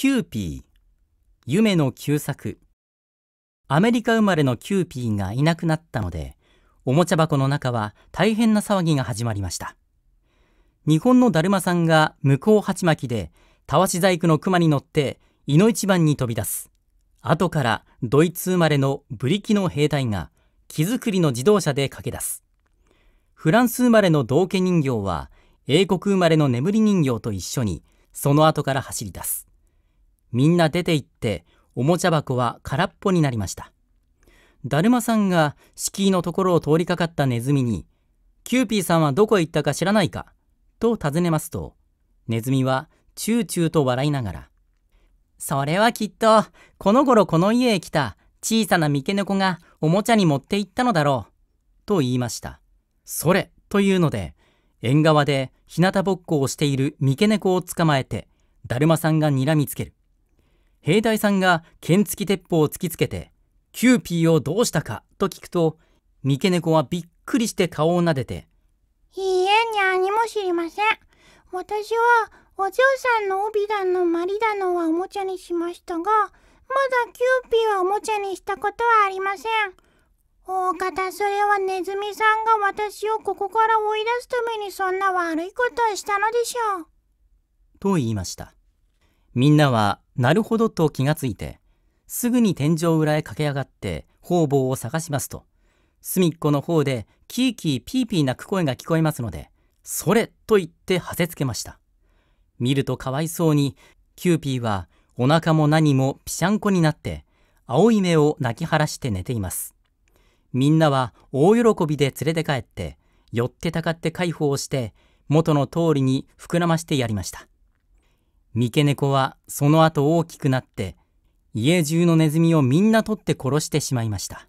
キューピー夢野久作。アメリカ生まれのキューピーがいなくなったのでおもちゃ箱の中は大変な騒ぎが始まりました。日本のだるまさんが向こう鉢巻きでたわし細工の熊に乗っていの一番に飛び出す。後からドイツ生まれのブリキの兵隊が木造りの自動車で駆け出す。フランス生まれの道化人形は英国生まれの眠り人形と一緒にその後から走り出す。みんな出て行っておもちゃ箱は空っぽになりました。だるまさんが敷居のところを通りかかったネズミにキューピーさんはどこへ行ったか知らないかと尋ねますとネズミはチューチューと笑いながらそれはきっとこの頃この家へ来た小さな三毛猫がおもちゃに持って行ったのだろうと言いました。それというので縁側で日向ぼっこをしている三毛猫を捕まえてだるまさんが睨みつける。兵隊さんが剣付き鉄砲を突きつけてキューピーをどうしたかと聞くと三毛猫はびっくりして顔を撫でていいえ何も知りません。私はお嬢さんの帯だのまりだのはおもちゃにしましたがまだキューピーはおもちゃにしたことはありません。大方それはネズミさんが私をここから追い出すためにそんな悪いことをしたのでしょう。と言いました。みんなはなるほどと気がついてすぐに天井裏へ駆け上がって方々を探しますと隅っこの方でキーキーピーピー鳴く声が聞こえますのでそれと言ってはせつけました。見るとかわいそうにキューピーはお腹も何もぴしゃんこになって青い目を泣き晴らして寝ています。みんなは大喜びで連れて帰って寄ってたかって介抱をして元の通りに膨らましてやりました。三毛猫はその後大きくなって家中のネズミをみんな取って殺してしまいました。